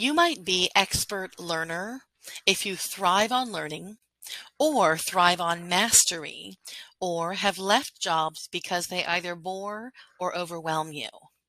You might be expert learner if you thrive on learning, or thrive on mastery, or have left jobs because they either bore or overwhelm you.